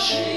she